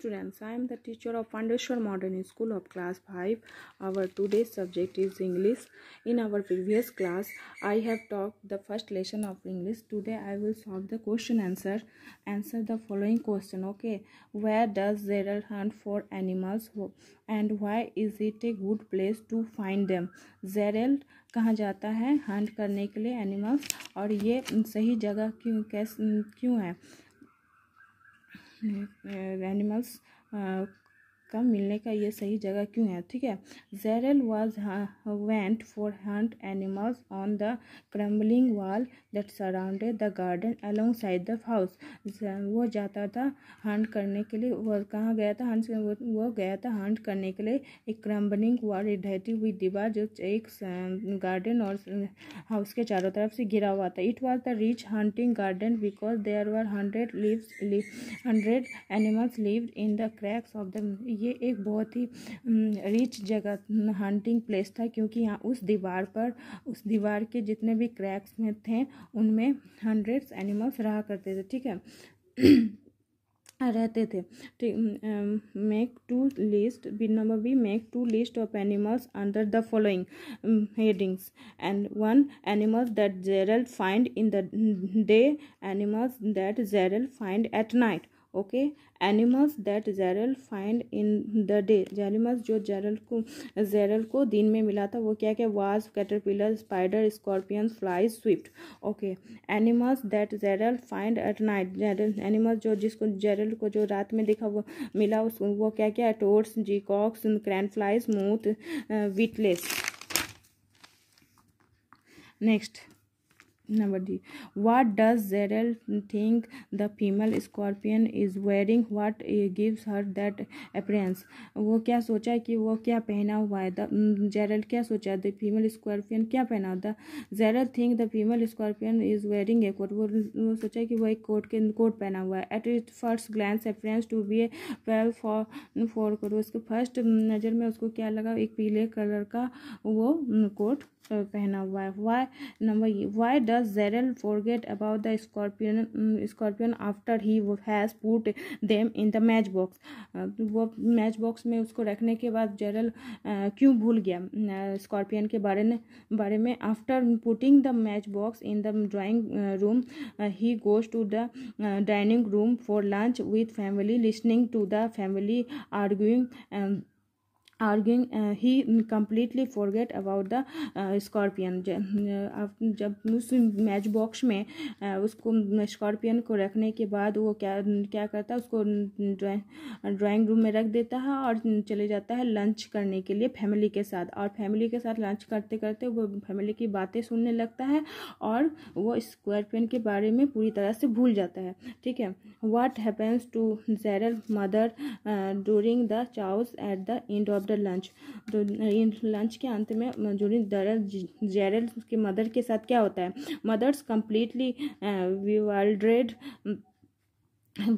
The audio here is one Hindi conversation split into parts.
students, I am the teacher of Pandeshwar Modern School of class 5. Our today's subject is English. In our previous class, I have taught the first lesson of English. Today I will solve the question answer. Answer the following question. Okay, where does Zerel hunt for animals and why is it a good place to find them? Zerel कहाँ जाता है हंट करने के लिए एनिमल्स और ये सही जगह क्यों कैस क्यों है एनिमल्स का मिलने का ये सही जगह क्यों है? ठीक है। Gerald was went for hunt animals on the crumbling wall that surrounded the garden alongside the house वो जाता था हंट करने के लिए। वो कहाँ गया था हंट वो, गया था हंट करने के लिए। एक क्रम्बलिंग वॉल ढहती हुई दीवार जो एक गार्डन और हाउस के चारों तरफ़ से घिरा हुआ था। It was the rich hunting garden because there were hundred lives hundred animals lived in the cracks of the ये एक बहुत ही रिच जगह हंटिंग प्लेस था क्योंकि यहाँ उस दीवार पर, उस दीवार के जितने भी क्रैक्स में थे, उनमें हंड्रेड्स एनिमल्स रहा करते थे, ठीक है? रहते थे। Make two list number B make two list of animals under the following headings and one animals that Gerald find in the day animals that Gerald find at night okay? Animals that Gerald find in the day. Animals जो जेरल को जेरल को दिन में मिला था, वो क्या क्या was, caterpillar, spider scorpion fly swift. Okay. Animals that Gerald find at night. Gerald animals जो, जिसको जेरल को जो रात में देखा, वो मिला, उस, वो क्या क्या toads geckos crane flies moths beetles. Next. Number D. What does Zerel think the female scorpion is wearing? What gives her that appearance? वो क्या सोचा है कि वो क्या पहना हुआ है? द जेरल क्या सोचा? है द फीमेल स्कॉर्पियन क्या पहना the Gerald think the female scorpion is wearing a coat वो वो सोचा कि वो एक कोट के कोट पहना हुआ है। At it first glance appearance to be a well fur fur coat उसके फ़र्स्ट नज़र में उसको क्या लगा? एक पीले कलर का वो कोट पहना हुआ है। Why number why does Gerald forget about the scorpion scorpion after he has put them in the match box वो मैच बॉक्स में उसको रखने के बाद जेरल क्यों भूल गया? स्कॉर्पियन के बारे में बारे में after putting the match box in the drawing room he goes to the dining room for lunch with family listening to the family arguing uh, he completely forget about the scorpion जब उस मैच बॉक्स में uh, उसको स्कॉर्पियन को रखने के बाद वो क्या क्या करता है उसको ड्राइंग रूम में रख देता है और चले जाता है लंच करने के लिए फैमिली के साथ। और फैमिली के साथ लंच करते करते वो फैमिली की बातें सुनने लगता है और वो स्कॉर्पियन के बारे में पूरी तरह से भूल जाता है। ठीक है? What happens to Gerald mother during the chaos at the end of after lunch तो लंच के अंत में मंजूरी दरल जेरल के मदर के साथ क्या होता है mothers completely bewildered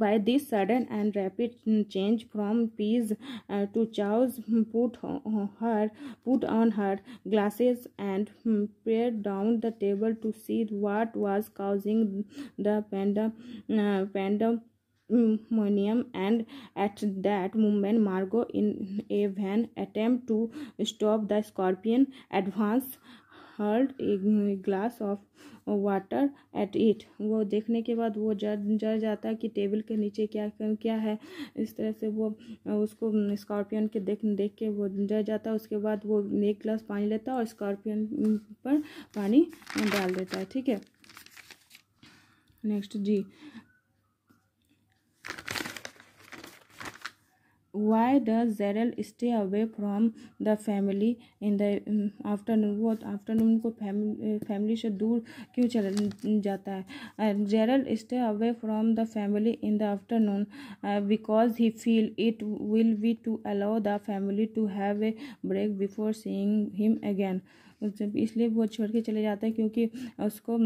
by this sudden and rapid change from peas uh, to chows put her put on her glasses and peered down the table to see what was causing the panda uh, panda Monium, and at that moment, Margot, in a van attempt to stop the scorpion advance hurled a glass of water at it वो देखने के बाद वो जर जर जाता है कि टेबल के नीचे क्या क्या है। इस तरह से वो, उसको स्कॉर्पियन के देख देख के वो जर जाता। है उसके बाद वो एक गिलास पानी लेता है और स्कॉर्पियन पर पानी डाल देता। है ठीक है? Next ji. why does Zerel stay away from the family in the um, afternoon वो afternoon को family family से दूर क्यों चल जाता है Zerel stay away from the family in the afternoon uh, because he feel it will be to allow the family to have a break before seeing him again इसलिए वो छोड़ के चले जाते हैं क्योंकि उसको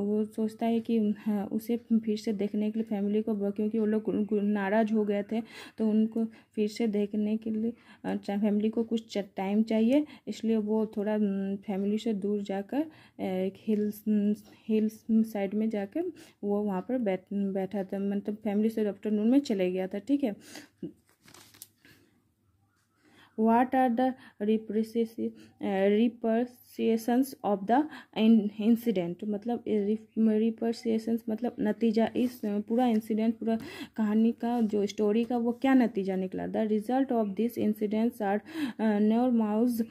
वो सोचता है कि हाँ, उसे फिर से देखने के लिए फैमिली को क्योंकि वो लोग नाराज़ हो गए थे तो उनको फिर से देखने के लिए फैमिली को कुछ टाइम चाहिए इसलिए वो थोड़ा फैमिली से दूर जाकर एक हिल्स हिल्स साइड में जाकर वो वहाँ पर बैठ बैठा था मतलब फैमिली से आफ्टरनून में चले गया था ठीक है? What are the repercussions of the incident? मतलब repercussions मतलब नतीजा इस पूरा इंसिडेंट पूरा कहानी का जो स्टोरी का वो क्या नतीजा निकला? The result of this incidents are enormous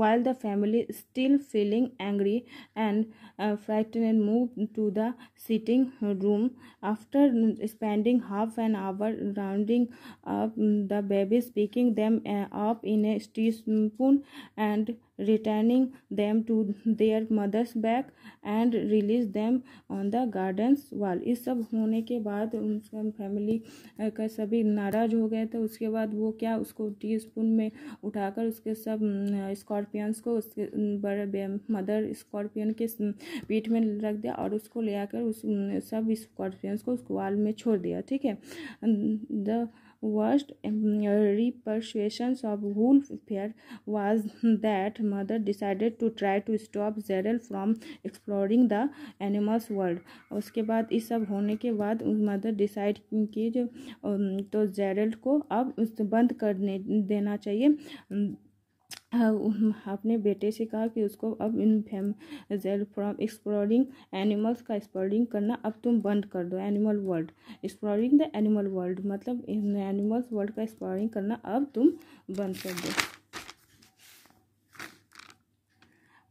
while the family still feeling angry and uh, frightened moved to the sitting room. After spending half an hour rounding up the babies picking them uh, up in a teaspoon and returning them to their mother's back and release them on the gardens wall. इस सब होने के बाद उनका फैमिली का सभी नाराज़ हो गए थे। उसके बाद वो क्या उसको टी स्पून में उठाकर उसके सब स्कॉर्पियंस को उसके बड़े मदर स्कॉर्पियन के पीठ में रख दिया और उसको ले आकर उस सब स्कॉर्पियंस को उस वाल में छोड़ दिया। ठीक है? The worst repercussions of whole affair was that mother decided to try to stop Zerel from exploring the animals world उसके बाद इस सब होने के बाद मदर डिसाइड की जो तो जेरल को अब बंद करने देना चाहिए अपने बेटे से कहा कि उसको अब इन फैम फ्रॉम एक्सप्लोरिंग एनिमल्स का एक्सप्लोरिंग करना अब तुम बंद कर दो, animal world. Exploring the animal world मतलब इन एनिमल्स वर्ल्ड का एक्सप्लोरिंग करना अब तुम बंद कर दो।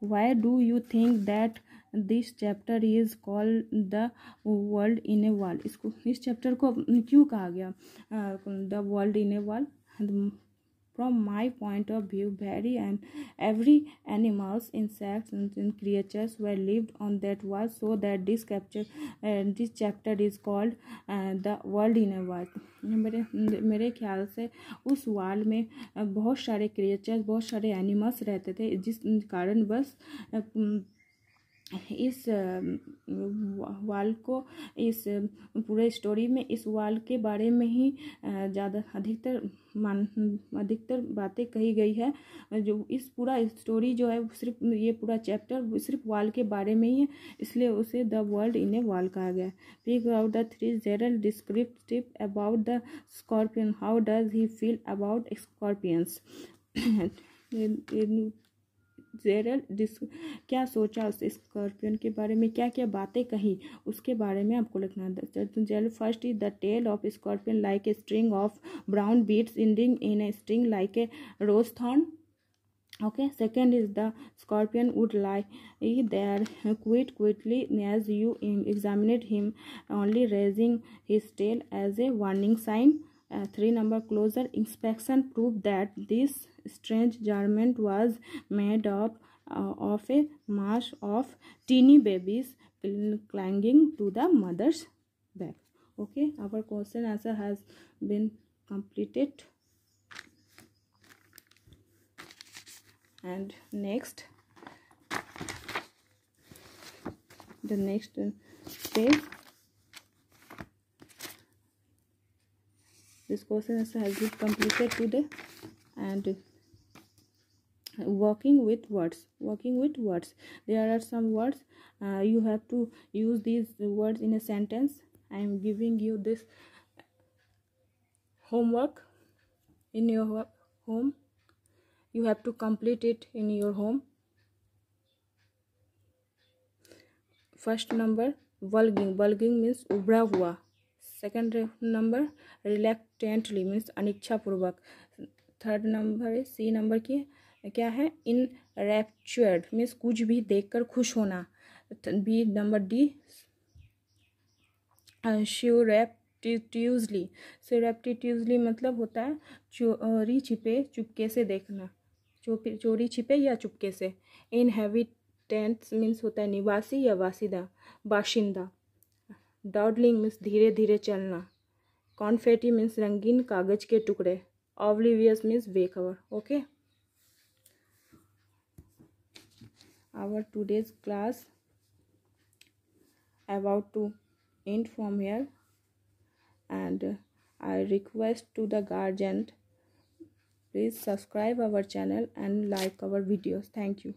Why do you think that this chapter is called the world in a wall इसको, इस चैप्टर को क्यों कहा गया? The world in a wall from my point of view very and every animals insects and creatures were lived on that wall so that this capture uh, this chapter is called uh, the world in a wall मेरे मेरे ख्याल से उस वाल में बहुत सारे क्रिएचर्स बहुत सारे एनिमल्स रहते थे जिस कारण बस इस वाल को, इस, पूरे स्टोरी में, इस वाल के बारे में ही ज़्यादा अधिकतर मान, अधिकतर बातें कही गई है। जो इस पूरा स्टोरी जो है सिर्फ़, ये पूरा चैप्टर सिर्फ़ वाल के बारे में ही है, इसलिए उसे द वर्ल्ड इन ए वाल कहा गया pick out the three Gerald descriptive about the scorpion how does he feel about scorpions Gerald dish क्या सोचा उस स्कॉर्पियन के बारे में? क्या क्या बातें कही? उसके बारे में आपको लिखना jail first is the tail of scorpion like a string of brown beads ending in a string like a rose thorn okay, second is the scorpion would lie there quite quickly as you examined him, only raising his tail as a warning sign. Uh, three number closer inspection proved that this strange garment was made up uh, of a mass of teeny babies clinging to the mother's back. Okay our question answer has been completed. And next the next page this question has been completed today and working with words working with words. There are some words uh, you have to use these words in a sentence. I am giving you this homework in your home. You have to complete it in your home. First number bulging bulging means ubra hua second number reluctantly means अनिच्छापूर्वक। Third number C number की क्या है? इन रैप्चर्ड मीन्स कुछ भी देखकर खुश होना। B number D surreptitiously surreptitiously मतलब होता है चोरी छिपे, चुपके से देखना। चोरी छिपे या चुपके से। इन हैवी मीन्स होता है निवासी या वासिदा, बाशिंदा। डॉडलिंग मीन्स धीरे धीरे चलना। कॉन्फेटी मीन्स रंगीन कागज़ के टुकड़े। Oblivious means we cover okay our today's class about to end from here and I request to the guardian please subscribe our channel and like our videos thank you